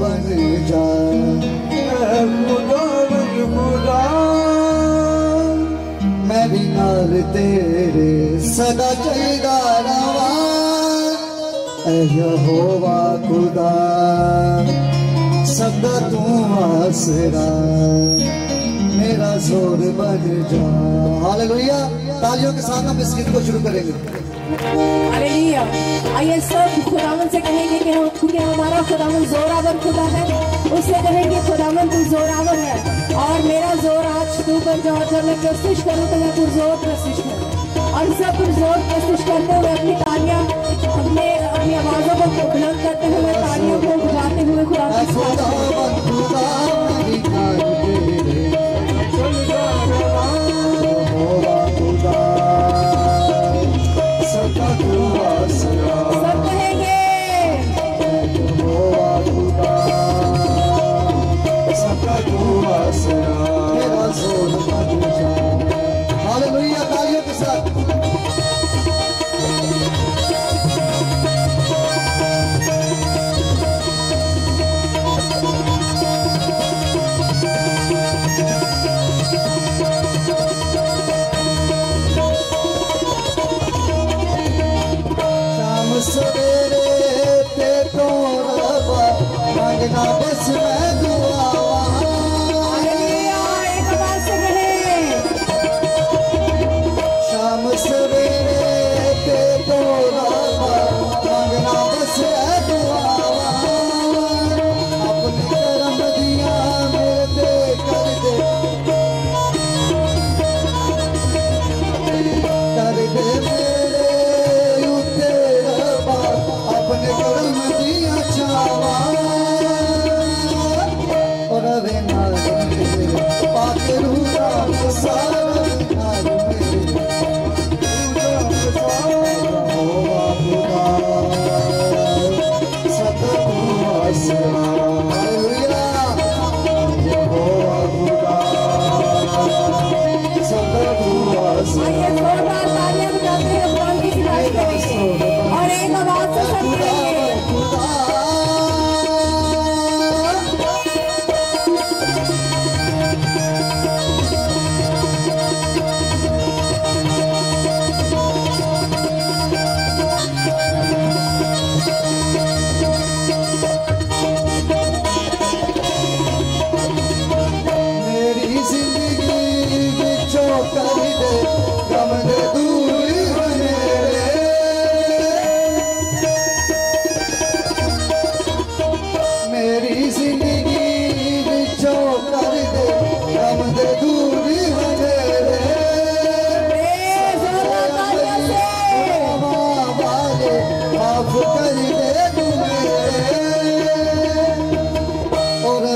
बन जा। खुदा खुदा, मैं भी नाल तेरे सदा चलदा रवा। ऐ यहोवा खुदा सदा तू आसरा। मेरा ज़ोर बन जा। हालेलुया। तालियों के साथ हम इस गीत को शुरू करेंगे। आइए सब खुदावन से कहेंगे कि हम क्योंकि हमारा खुदावन जोरावर खुदा है। उससे कहेंगे, खुदावन, तू जोरावर है। और मेरा ज़ोर आज तू पर जो जब मैं प्रस्तुत करूँ तो मैं पुरजोर प्रस्तुत करूँ। और सब पुरजोर प्रस्तुत करते हुए अपनी तालियाँ अपने अपनी आवाजों को बुलंद करते हुए तालियों को बुझाते हुए खुदा सवेरे ते तो रबा मांगना बस मैं दुआ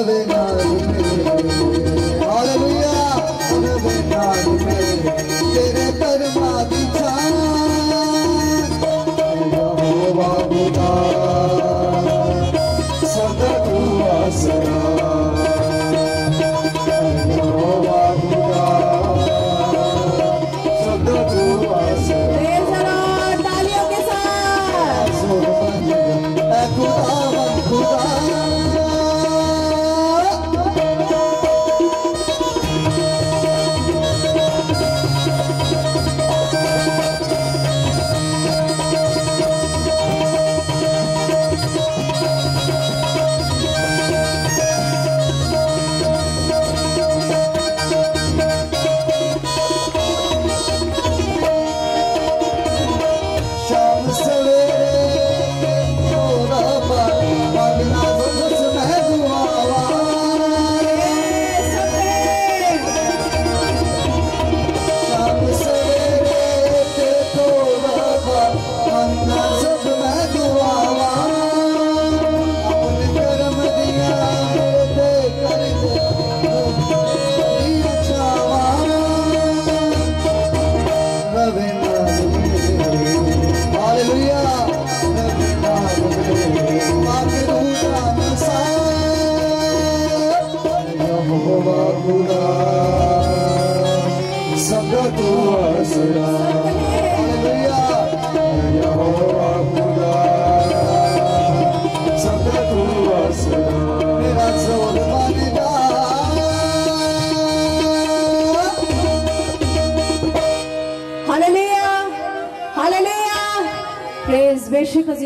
loving Hallelujah! Hallelujah! Praise to because